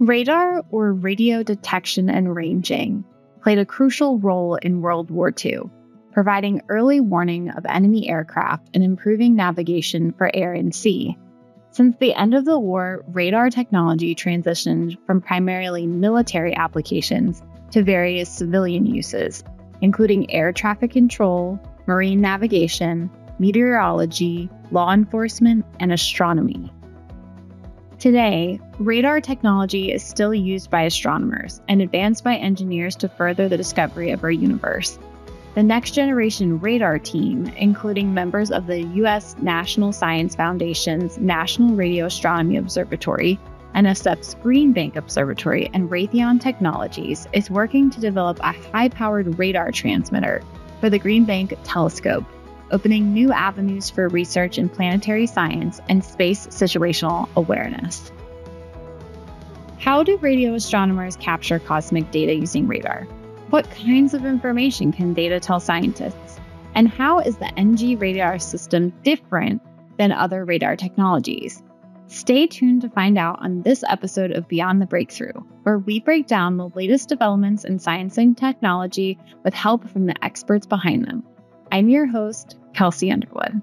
Radar, or radio detection and ranging, played a crucial role in World War II, providing early warning of enemy aircraft and improving navigation for air and sea. Since the end of the war, radar technology transitioned from primarily military applications to various civilian uses, including air traffic control, marine navigation, meteorology, law enforcement, and astronomy. Today, radar technology is still used by astronomers and advanced by engineers to further the discovery of our universe. The Next Generation Radar team, including members of the U.S. National Science Foundation's National Radio Astronomy Observatory, NSF's Green Bank Observatory, and Raytheon Technologies, is working to develop a high powered radar transmitter for the Green Bank Telescope, opening new avenues for research in planetary science and space situational awareness. How do radio astronomers capture cosmic data using radar? What kinds of information can data tell scientists? And how is the NG radar system different than other radar technologies? Stay tuned to find out on this episode of Beyond the Breakthrough, where we break down the latest developments in science and technology with help from the experts behind them. I'm your host, Kelsey Underwood.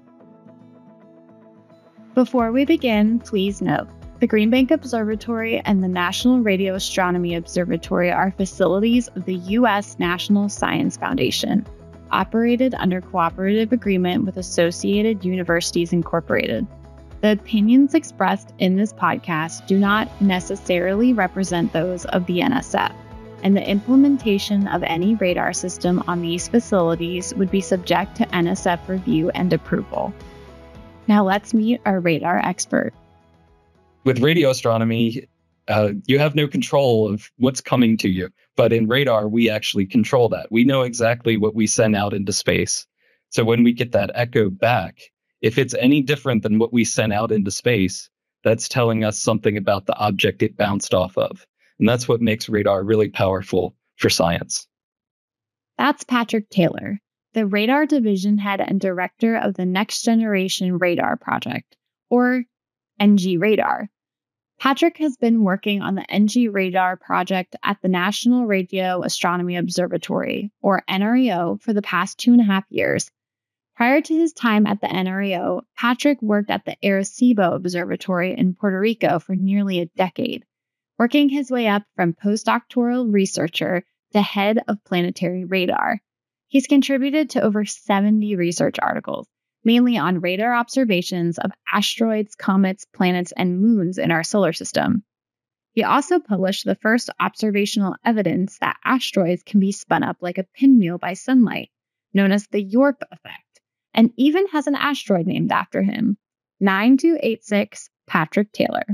Before we begin, please note the Green Bank Observatory and the National Radio Astronomy Observatory are facilities of the U.S. National Science Foundation, operated under cooperative agreement with Associated Universities Incorporated. The opinions expressed in this podcast do not necessarily represent those of the NSF, and the implementation of any radar system on these facilities would be subject to NSF review and approval. Now let's meet our radar expert. With radio astronomy, uh, you have no control of what's coming to you. But in radar, we actually control that. We know exactly what we send out into space. So when we get that echo back, if it's any different than what we sent out into space, that's telling us something about the object it bounced off of. And that's what makes radar really powerful for science. That's Patrick Taylor, the radar division head and director of the Next Generation Radar Project, or NG Radar. Patrick has been working on the NG Radar project at the National Radio Astronomy Observatory, or NRAO, for the past two and a half years Prior to his time at the NRAO, Patrick worked at the Arecibo Observatory in Puerto Rico for nearly a decade, working his way up from postdoctoral researcher to head of planetary radar. He's contributed to over 70 research articles, mainly on radar observations of asteroids, comets, planets, and moons in our solar system. He also published the first observational evidence that asteroids can be spun up like a pinwheel by sunlight, known as the Yorp effect and even has an asteroid named after him 9286 Patrick Taylor.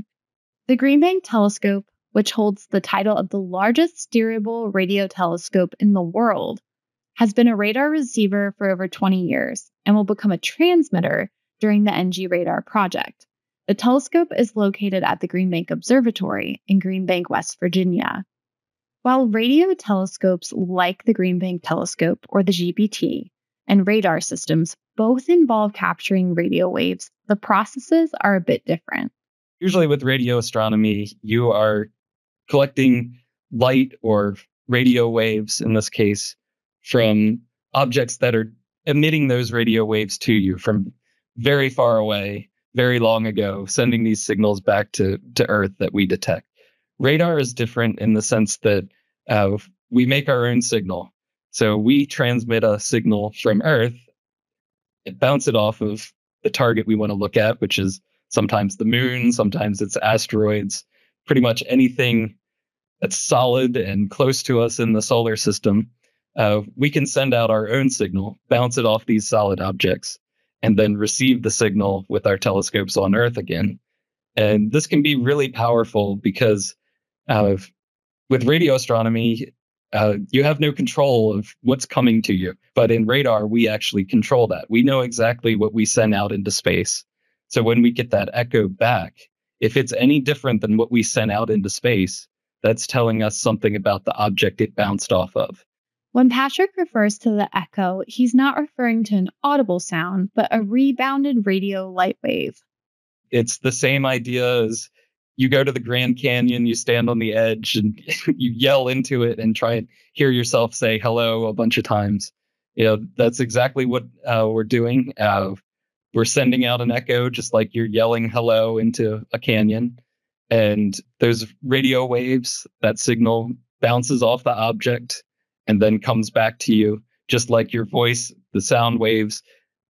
The Green Bank Telescope, which holds the title of the largest steerable radio telescope in the world, has been a radar receiver for over 20 years and will become a transmitter during the NG Radar project. The telescope is located at the Green Bank Observatory in Green Bank, West Virginia. While radio telescopes like the Green Bank Telescope or the GBT and radar systems both involve capturing radio waves. The processes are a bit different. Usually, with radio astronomy, you are collecting light or radio waves, in this case, from objects that are emitting those radio waves to you from very far away, very long ago, sending these signals back to, to Earth that we detect. Radar is different in the sense that uh, we make our own signal. So we transmit a signal from Earth, and bounce it off of the target we want to look at, which is sometimes the moon, sometimes it's asteroids, pretty much anything that's solid and close to us in the solar system. Uh, we can send out our own signal, bounce it off these solid objects, and then receive the signal with our telescopes on Earth again. And this can be really powerful because uh, with radio astronomy, uh, you have no control of what's coming to you. But in radar, we actually control that. We know exactly what we send out into space. So when we get that echo back, if it's any different than what we sent out into space, that's telling us something about the object it bounced off of. When Patrick refers to the echo, he's not referring to an audible sound, but a rebounded radio light wave. It's the same idea as you go to the Grand Canyon, you stand on the edge and you yell into it and try and hear yourself say hello a bunch of times. You know, that's exactly what uh, we're doing. Uh, we're sending out an echo just like you're yelling hello into a canyon. And those radio waves, that signal bounces off the object and then comes back to you, just like your voice, the sound waves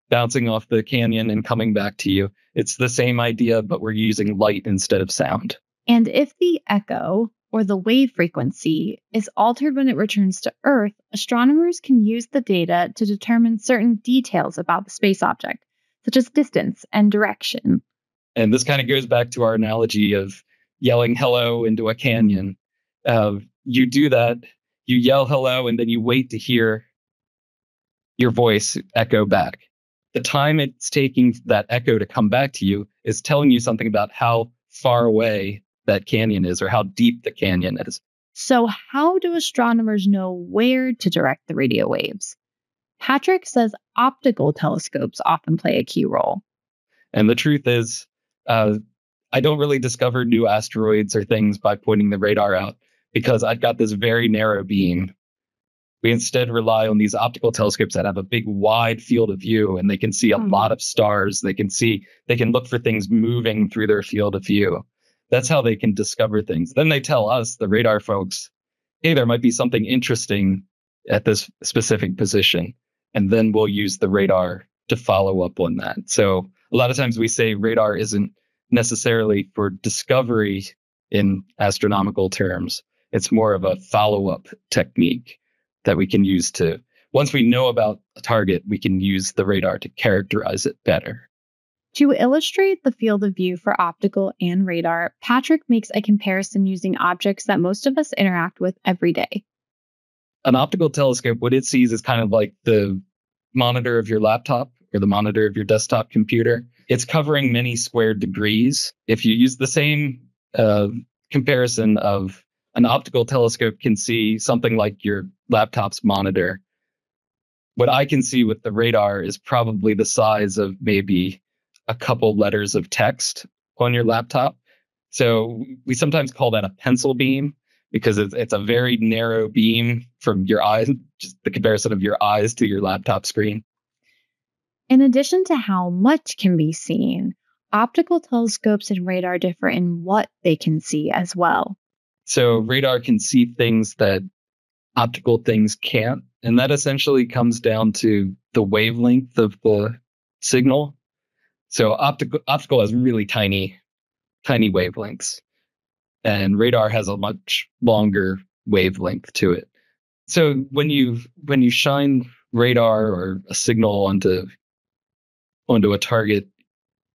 bouncing off the canyon and coming back to you. It's the same idea, but we're using light instead of sound. And if the echo or the wave frequency is altered when it returns to Earth, astronomers can use the data to determine certain details about the space object, such as distance and direction. And this kind of goes back to our analogy of yelling hello into a canyon. Uh, you do that, you yell hello, and then you wait to hear your voice echo back the time it's taking that echo to come back to you is telling you something about how far away that canyon is or how deep the canyon is. So, how do astronomers know where to direct the radio waves? Patrick says optical telescopes often play a key role. And the truth is, uh, I don't really discover new asteroids or things by pointing the radar out because I've got this very narrow beam we instead rely on these optical telescopes that have a big wide field of view and they can see a mm. lot of stars. They can see, they can look for things moving through their field of view. That's how they can discover things. Then they tell us, the radar folks, hey, there might be something interesting at this specific position. And then we'll use the radar to follow up on that. So a lot of times we say radar isn't necessarily for discovery in astronomical terms. It's more of a follow up technique that we can use to once we know about a target, we can use the radar to characterize it better. To illustrate the field of view for optical and radar, Patrick makes a comparison using objects that most of us interact with every day. An optical telescope, what it sees is kind of like the monitor of your laptop or the monitor of your desktop computer. It's covering many squared degrees. If you use the same uh, comparison of an optical telescope can see something like your laptop's monitor. What I can see with the radar is probably the size of maybe a couple letters of text on your laptop. So we sometimes call that a pencil beam because it's, it's a very narrow beam from your eyes, just the comparison of your eyes to your laptop screen. In addition to how much can be seen, optical telescopes and radar differ in what they can see as well. So radar can see things that optical things can't. And that essentially comes down to the wavelength of the signal. So optical optical has really tiny, tiny wavelengths. And radar has a much longer wavelength to it. So when you when you shine radar or a signal onto onto a target,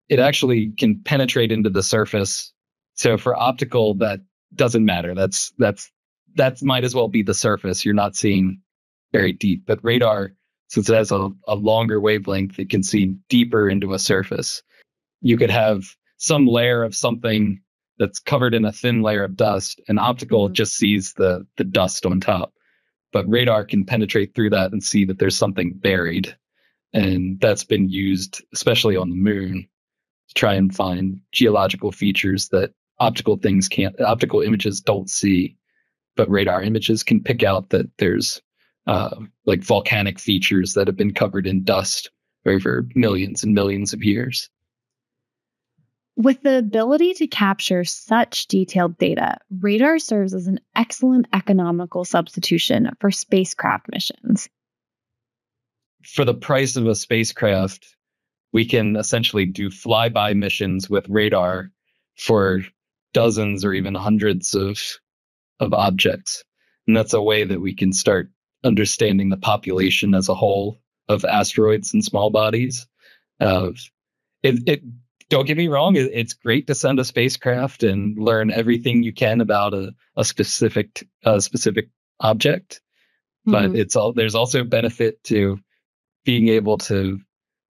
it actually can penetrate into the surface. So for optical, that doesn't matter. That's that's that might as well be the surface. You're not seeing very deep. But radar, since it has a, a longer wavelength, it can see deeper into a surface. You could have some layer of something that's covered in a thin layer of dust, and optical mm-hmm. just sees the the dust on top. But radar can penetrate through that and see that there's something buried. And that's been used, especially on the moon, to try and find geological features that optical things can't optical images don't see but radar images can pick out that there's uh, like volcanic features that have been covered in dust over millions and millions of years with the ability to capture such detailed data, radar serves as an excellent economical substitution for spacecraft missions. For the price of a spacecraft, we can essentially do flyby missions with radar for dozens or even hundreds of of objects. And that's a way that we can start understanding the population as a whole of asteroids and small bodies. Uh, it, it, don't get me wrong, it, it's great to send a spacecraft and learn everything you can about a, a specific a specific object. Mm-hmm. But it's all there's also benefit to being able to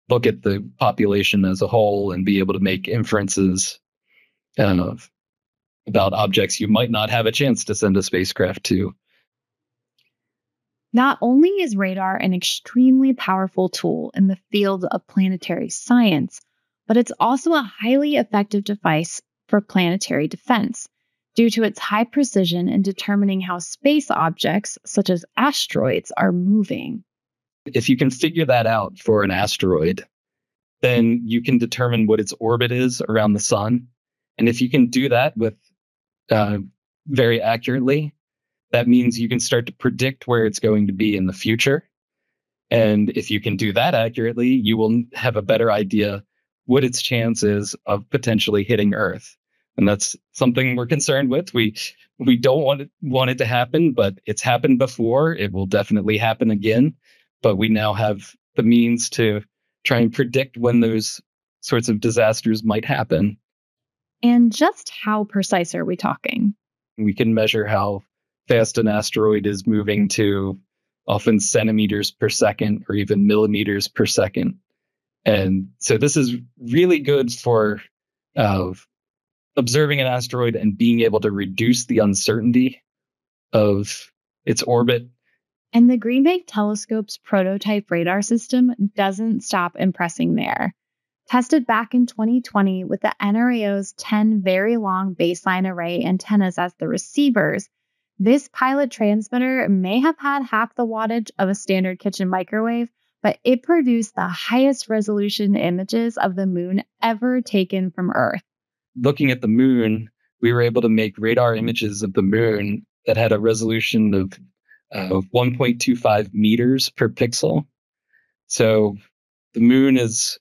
look at the population as a whole and be able to make inferences uh, about objects you might not have a chance to send a spacecraft to. Not only is radar an extremely powerful tool in the field of planetary science, but it's also a highly effective device for planetary defense due to its high precision in determining how space objects, such as asteroids, are moving. If you can figure that out for an asteroid, then you can determine what its orbit is around the sun. And if you can do that with uh, very accurately, that means you can start to predict where it's going to be in the future. And if you can do that accurately, you will have a better idea what its chance is of potentially hitting Earth. And that's something we're concerned with. We we don't want it want it to happen, but it's happened before. It will definitely happen again. But we now have the means to try and predict when those sorts of disasters might happen. And just how precise are we talking? We can measure how fast an asteroid is moving to often centimeters per second or even millimeters per second. And so this is really good for uh, observing an asteroid and being able to reduce the uncertainty of its orbit. And the Green Bank telescope's prototype radar system doesn't stop impressing there. Tested back in 2020 with the NRAO's 10 very long baseline array antennas as the receivers, this pilot transmitter may have had half the wattage of a standard kitchen microwave, but it produced the highest resolution images of the moon ever taken from Earth. Looking at the moon, we were able to make radar images of the moon that had a resolution of uh, 1.25 meters per pixel. So the moon is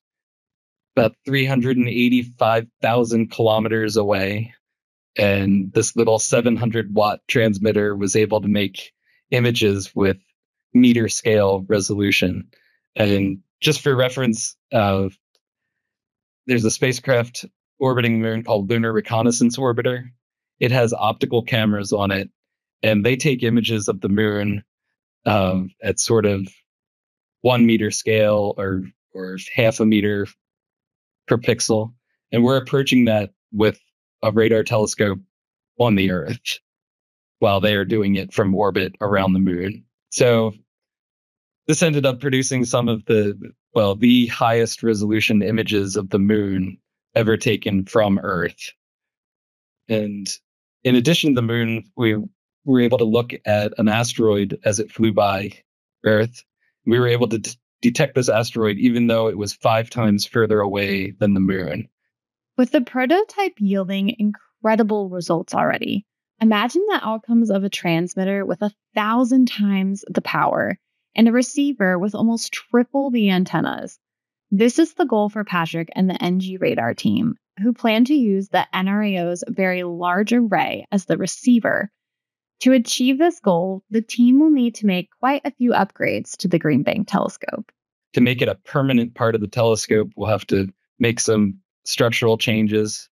about 385,000 kilometers away. And this little 700 watt transmitter was able to make images with meter scale resolution. And just for reference, uh, there's a spacecraft orbiting the moon called Lunar Reconnaissance Orbiter. It has optical cameras on it, and they take images of the moon um, at sort of one meter scale or or half a meter per pixel. And we're approaching that with a radar telescope on the Earth while they are doing it from orbit around the moon. So this ended up producing some of the, well, the highest resolution images of the moon ever taken from Earth. And in addition to the moon, we were able to look at an asteroid as it flew by Earth. We were able to detect this asteroid even though it was five times further away than the moon. With the prototype yielding incredible results already, imagine the outcomes of a transmitter with a thousand times the power and a receiver with almost triple the antennas. This is the goal for Patrick and the NG Radar team, who plan to use the NRAO's very large array as the receiver. To achieve this goal, the team will need to make quite a few upgrades to the Green Bank telescope to make it a permanent part of the telescope, we'll have to make some structural changes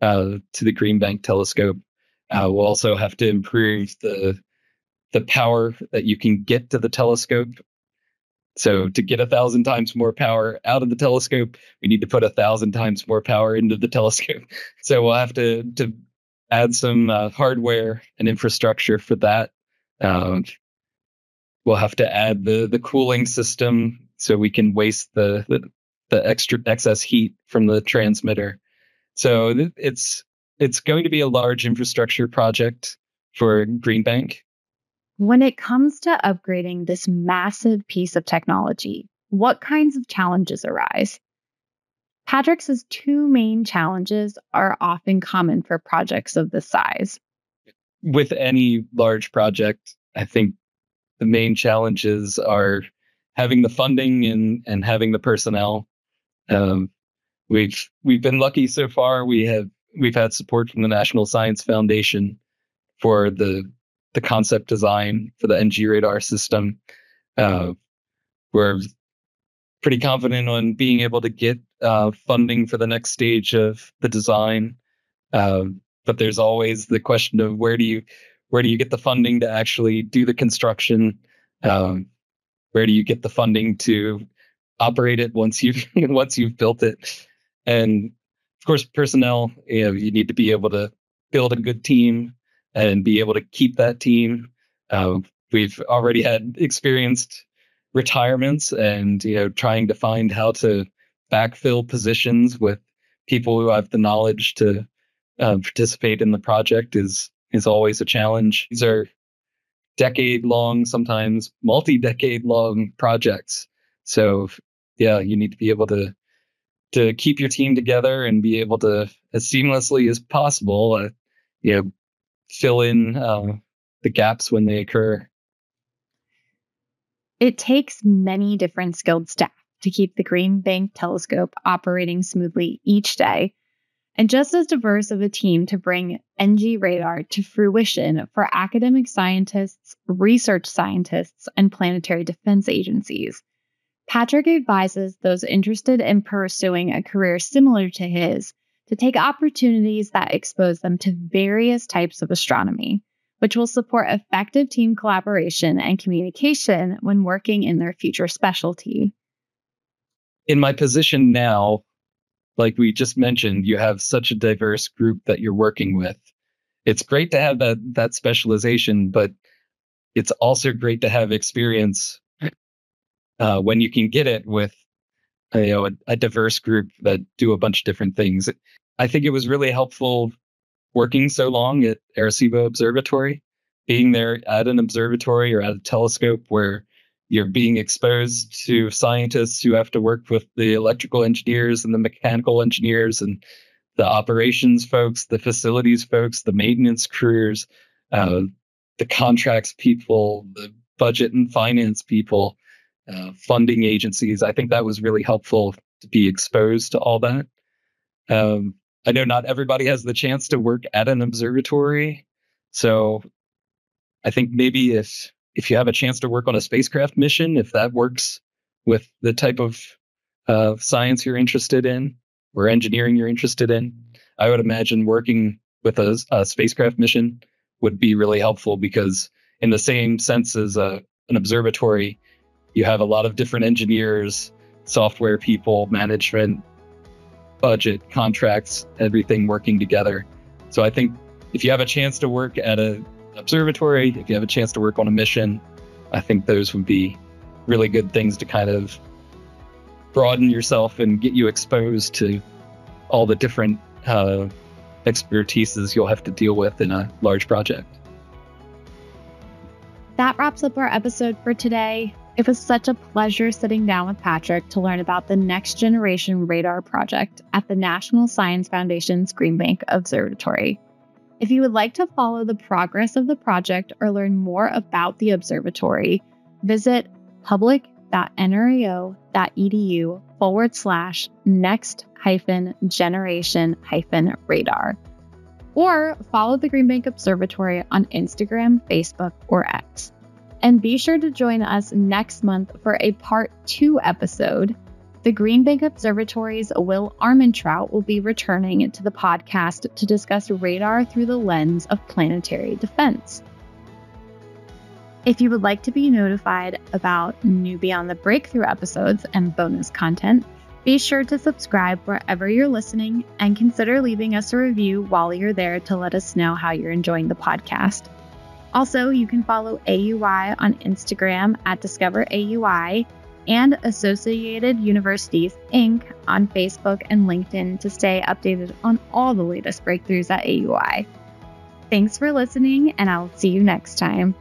uh, to the Green Bank telescope. Uh, we'll also have to improve the the power that you can get to the telescope. So to get a thousand times more power out of the telescope, we need to put a thousand times more power into the telescope. So we'll have to to add some uh, hardware and infrastructure for that. Uh, we'll have to add the the cooling system so we can waste the, the, the extra excess heat from the transmitter. So it's it's going to be a large infrastructure project for Green Bank. When it comes to upgrading this massive piece of technology, what kinds of challenges arise? Patrick says two main challenges are often common for projects of this size. With any large project, I think the main challenges are having the funding and and having the personnel. Um, we've we've been lucky so far. We have we've had support from the National Science Foundation for the the concept design for the NG radar system. Uh, we're pretty confident on being able to get uh, funding for the next stage of the design. Uh, but there's always the question of where do you where do you get the funding to actually do the construction? Um, where do you get the funding to operate it once you've once you've built it? And of course, personnel. You know, you need to be able to build a good team and be able to keep that team. Uh, we've already had experienced retirements, and you know, trying to find how to backfill positions with people who have the knowledge to uh, participate in the project is is always a challenge. These are decade long, sometimes multi decade long projects. So yeah, you need to be able to to keep your team together and be able to as seamlessly as possible, uh, you know, fill in uh, the gaps when they occur. It takes many different skilled staff to keep the Green Bank telescope operating smoothly each day, and just as diverse of a team to bring NG radar to fruition for academic scientists, research scientists, and planetary defense agencies. Patrick advises those interested in pursuing a career similar to his to take opportunities that expose them to various types of astronomy, which will support effective team collaboration and communication when working in their future specialty. In my position now, like we just mentioned, you have such a diverse group that you're working with. It's great to have that that specialization, but it's also great to have experience uh, when you can get it with you know a, a, diverse group that do a bunch of different things. I think it was really helpful working so long at Arecibo Observatory, being there at an observatory or at a telescope where you're being exposed to scientists who have to work with the electrical engineers and the mechanical engineers and the operations folks, the facilities folks, the maintenance crews, uh, the contracts people, the budget and finance people uh, funding agencies. I think that was really helpful to be exposed to all that. Um, I know not everybody has the chance to work at an observatory, so I think maybe if if you have a chance to work on a spacecraft mission, if that works with the type of uh, science you're interested in or engineering you're interested in, I would imagine working with a, a spacecraft mission would be really helpful because in the same sense as a, an observatory, you have a lot of different engineers, software people, management, budget, contracts, everything working together. So I think if you have a chance to work at an observatory, if you have a chance to work on a mission, I think those would be really good things to kind of broaden yourself and get you exposed to all the different uh, expertises you'll have to deal with in a large project. That wraps up our episode for today. It was such a pleasure sitting down with Patrick to learn about the Next Generation Radar Project at the National Science Foundation's Green Bank Observatory. If you would like to follow the progress of the project or learn more about the observatory, visit public.nrao.edu forward slash next hyphen generation hyphen radar. Or follow the Green Bank Observatory on Instagram, Facebook, or X. And be sure to join us next month for a part two episode. The Green Bank Observatory's Will Armentrout will be returning to the podcast to discuss radar through the lens of planetary defense. If you would like to be notified about new Beyond the Breakthrough episodes and bonus content, be sure to subscribe wherever you're listening and consider leaving us a review while you're there to let us know how you're enjoying the podcast. Also, you can follow AUI on Instagram at Discover AUI and Associated Universities Inc. on Facebook and LinkedIn to stay updated on all the latest breakthroughs at AUI. Thanks for listening, and I'll see you next time.